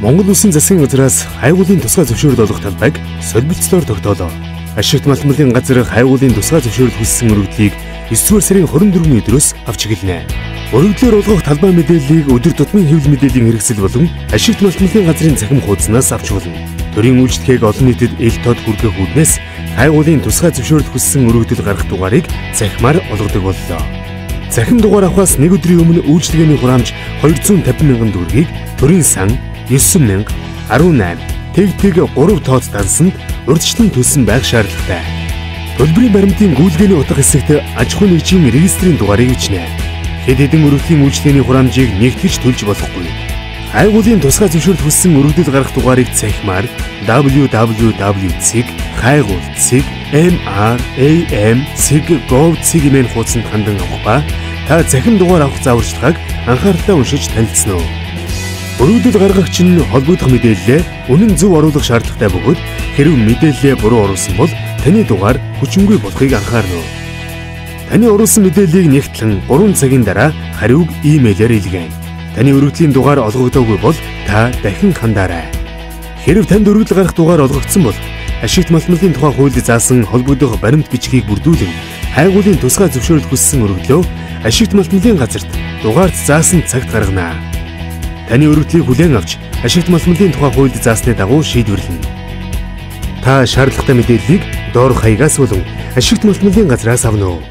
Монгол Улсын засгийн газраас хайгуулын тусгай зөвшөөрөл олох талбайг солилцлоор тогтоолоо. Ашигт малтмалын газар хайгуулын тусгай зөвшөөрөл хүссэн өргөдлийг 9-р сарын 24-ний өдрөөс авч эхэлнэ. Өргөдлөөр олгох талбай мэдээллийг өдөр тутмын хэвлэл мэдээллийн хэрэгсэл болон ашигт малтмалын газрын цахим хуудаснаас авч болно. Төрийн үйлчлэгийг олон нийтэд ил тод хүргэх үүднээс хайгуулын тусгай зөвшөөрөл хүссэн өргөдөл гаргах дугаарыг захимаар олгодог боллоо. Захим дугаар авахаас нэг өдрийн өмнө үйлчлэгээний хураамж 250 мянган төгрөгийг төрийн сан 9000 18 тэгтэг 3 тооц дансанд урдчтын төлсөн байх шаардлагатай. Төлбөрийн баримтын гүйлгээний утга хэсэгт аж ахуйн нэгжийн регистрийн дугаарыг бичнэ. Хэд хэдэн өргөдлийн үйлчлэгээний хураамжийг нэгтгэж төлж болохгүй. Хайгуулын тусгай зөвшөөрөл хүссэн өргөдөл гарах дугаарыг цахимаар www.хайгуул.mram.gov.cg-ийн хуудсанд хандан авах ба та захим дугаар авах зааварчилгааг анхааралтай уншиж танилцсан уу? Өргөдөл гаргагч нь холбогдох мэдээлэлээ үнэн зөв оруулах шаардлагатай бөгөөд хэрв мэдээлэлээ буруу оруулсан бол таны дугаар хүчингүй болохыг анхаарна. Таны оруулсан мэдээллийг нэгтлэн 3 цагийн дараа хариуг имэйлээр илгээнэ. Таны өргөдлийн дугаар олгогдоогүй бол та дахин хандаарай. Хэрв танд өргөдөл гарах дугаар олгогдсон бол ашигт малтмалын тухай хуулийг заасан холбогдох баримт бичгийг бүрдүүлэн хайгуулын тусгай зөвшөөрөл хүссэн өргөдлөө ашигт малтмалын газарт дугаарт заасан цагт гаргана. Таны өргөдлийг хүлээн авч ашигт малмлын тухай хуульд заасны дагуу шийдвэрлэнэ. Та шаардлагатай мэдээллийг доор хаягаас болон ашигт малмлын газраас авна уу?